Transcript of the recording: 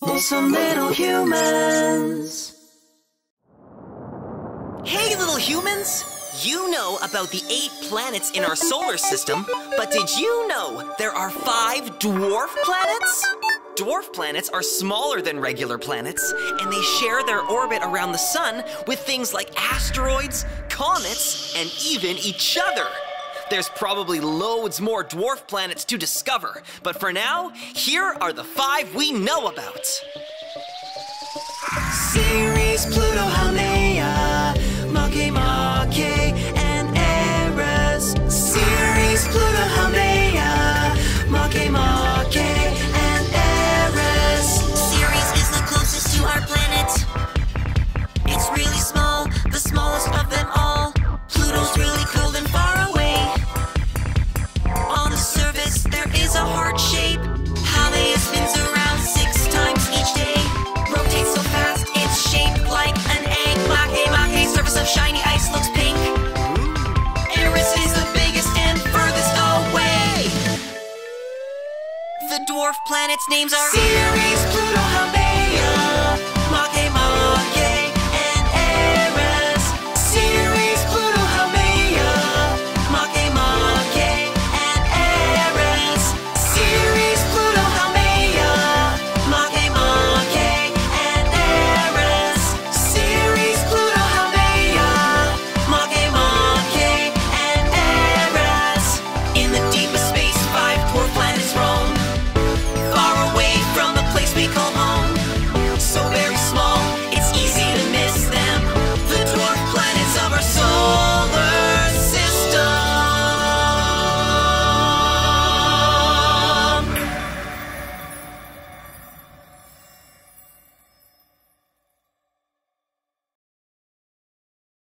Some little humans. Hey, little humans! You know about the eight planets in our solar system, but did you know there are five dwarf planets? Dwarf planets are smaller than regular planets, and they share their orbit around the sun with things like asteroids, comets, and even each other. There's probably loads more dwarf planets to discover, but for now, here are the five we know about. Ceres, Pluto, a heart shape. Haumea spins around six times each day. Rotates so fast, it's shaped like an egg. Makemake, surface of shiny ice looks pink. Eris is the biggest and furthest away. The dwarf planets' names are Ceres,